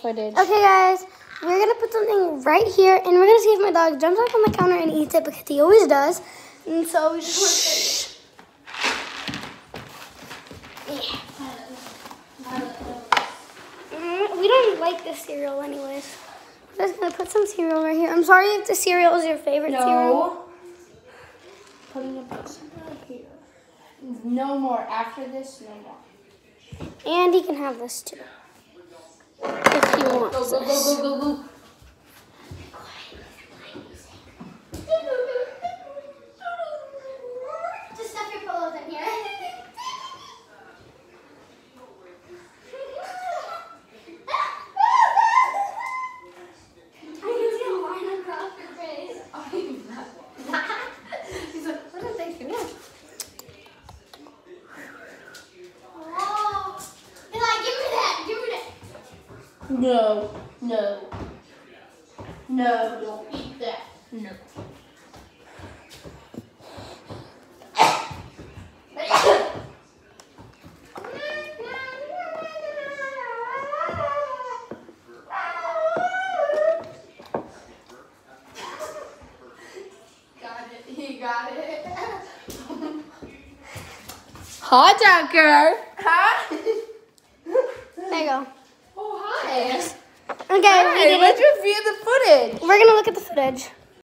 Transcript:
footage. Okay, guys, we're gonna put something right here, and we're gonna see if my dog jumps up on the counter and eats it because he always does. And so we just yeah. Mm, we don't like this cereal, anyways. We're just gonna put some cereal right here. I'm sorry if the cereal is your favorite cereal. No. Putting it back here. No more. After this, no more. And he can have this too. If he Go, go, go, go, go, go. Just stuff your pillows in here. I can see a line across your face. He's like, what are they doing? Oh. Eli, give me that. Give me that. No, no. No, don't eat that. No. Got it. He got it. Hi, Tucker. Hi. There you go. Okay, we Hey, did let's it. review the footage. We're gonna look at the footage.